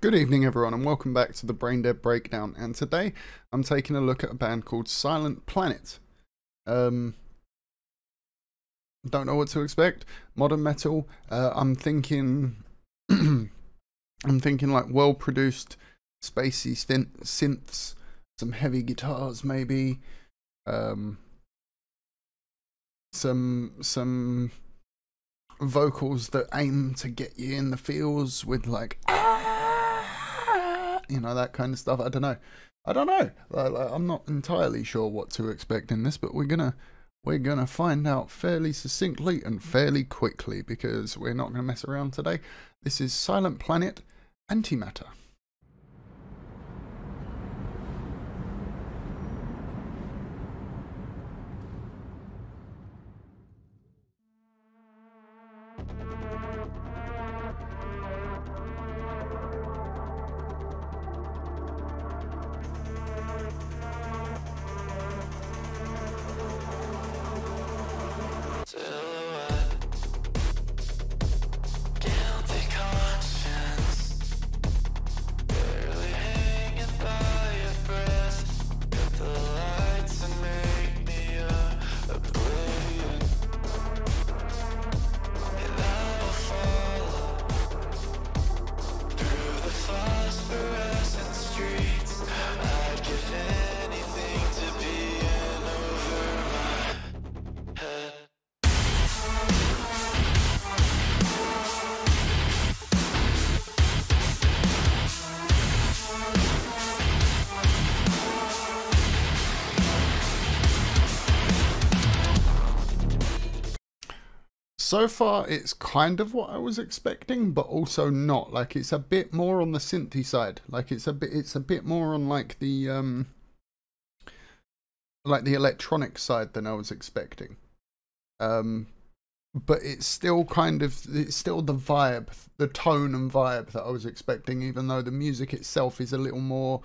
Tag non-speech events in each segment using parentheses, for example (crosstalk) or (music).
Good evening, everyone, and welcome back to the Brain Dead Breakdown. And today I'm taking a look at a band called Silent Planet. Um, don't know what to expect. Modern metal. Uh, I'm thinking, (clears throat) I'm thinking like well-produced, spacey synth- synths, some heavy guitars, maybe, um, some some vocals that aim to get you in the feels with like ah, you know that kind of stuff. I don't know. I don't know. Like, i'm not entirely sure what to expect in this but we're gonna we're gonna find out fairly succinctly and fairly quickly because we're not gonna mess around today. This is silent planet antimatter so far it's kind of what I was expecting, but also not. Like it's a bit more on the synthy side. Like it's a bit it's a bit more on like the um like the electronic side than I was expecting. Um but it's still kind of it's still the vibe, the tone and vibe that I was expecting, even though the music itself is a little more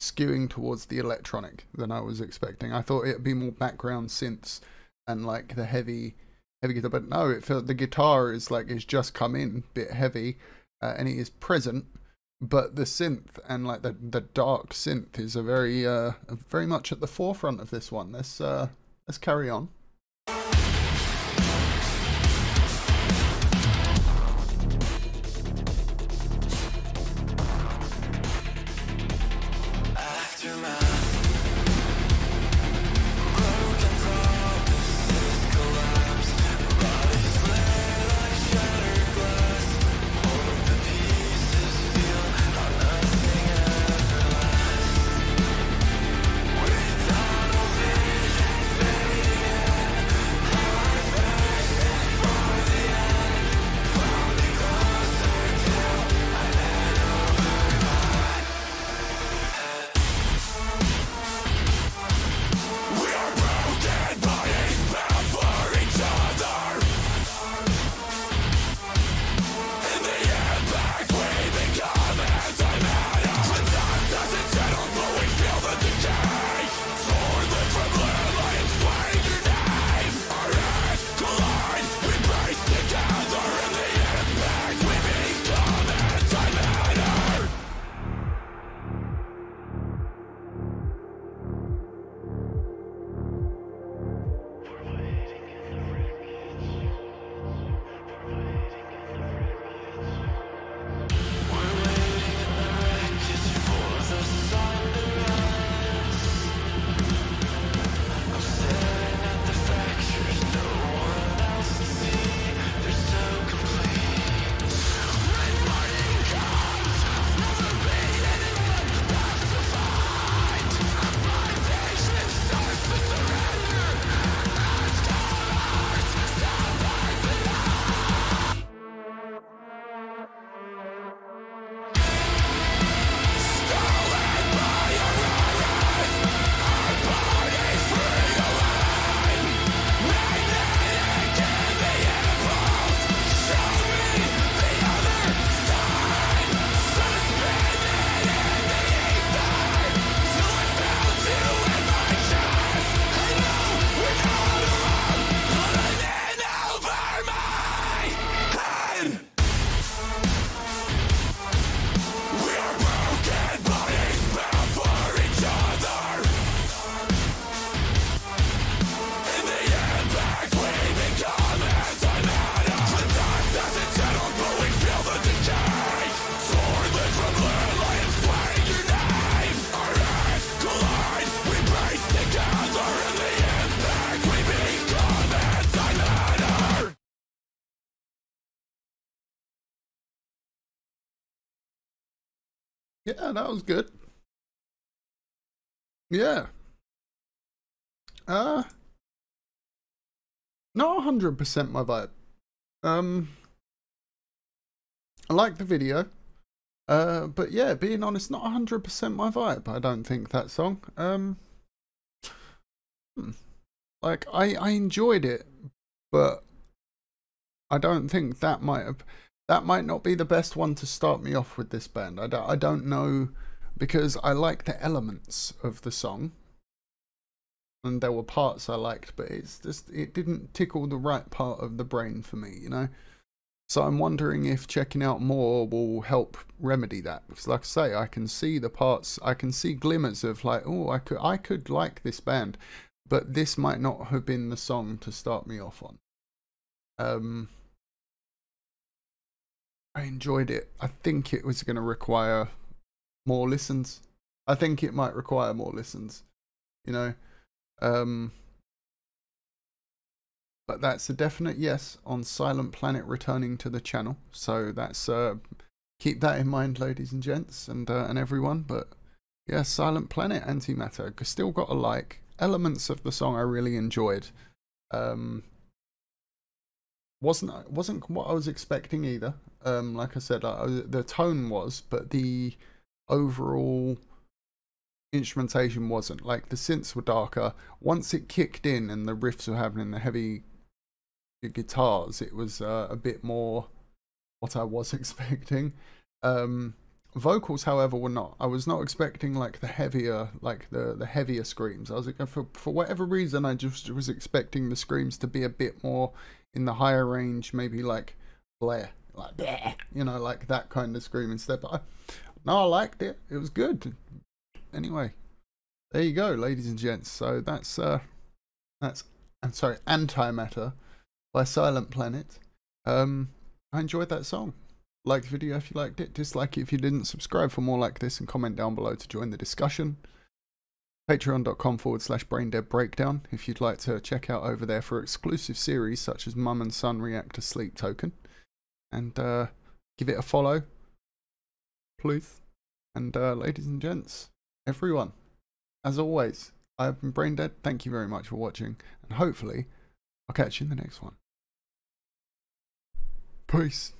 skewing towards the electronic than I was expecting. I thought it'd be more background synths and like the heavy heavy guitar, but no, it felt the guitar is like it's just come in bit heavy, uh, and it is present, but the synth and like the the dark synth is a very uh very much at the forefront of this one. Let's uh let's carry on. Yeah, that was good. Yeah. Uh not hundred percent my vibe. Um I like the video. Uh but yeah, being honest, not hundred percent my vibe, I don't think that song. Um hmm. like I, I enjoyed it, but I don't think that might have that might not be the best one to start me off with this band. I don't, I don't know because I like the elements of the song and there were parts I liked, but it's just it didn't tickle the right part of the brain for me, you know. So I'm wondering if checking out more will help remedy that. Because like I say, I can see the parts, I can see glimmers of like, oh, I could I could like this band, but this might not have been the song to start me off on. Um I enjoyed it. I think it was going to require more listens. I think it might require more listens, you know. Um, but that's a definite yes on Silent Planet returning to the channel. So that's uh, keep that in mind, ladies and gents, and uh, and everyone. But yeah, Silent Planet Antimatter still got a like. Elements of the song I really enjoyed. Um, wasn't wasn't what I was expecting either. Um, like I said, I, the tone was, but the overall instrumentation wasn't. Like the synths were darker. Once it kicked in and the riffs were happening, the heavy guitars, it was uh, a bit more what I was (laughs) expecting. Um, vocals, however, were not. I was not expecting like the heavier, like the the heavier screams. I was for for whatever reason, I just was expecting the screams to be a bit more in the higher range, maybe like Blair, like Bleh, you know, like that kind of scream instead. But I, no, I liked it. It was good. Anyway, there you go, ladies and gents. So that's uh, that's I'm sorry, Antimatter by Silent Planet. Um, I enjoyed that song. Like the video if you liked it. Dislike it if you didn't. Subscribe for more like this and comment down below to join the discussion patreon.com forward slash braindead breakdown if you'd like to check out over there for exclusive series such as mum and son react to sleep token and uh, give it a follow please and uh, ladies and gents everyone as always i've been braindead thank you very much for watching and hopefully i'll catch you in the next one peace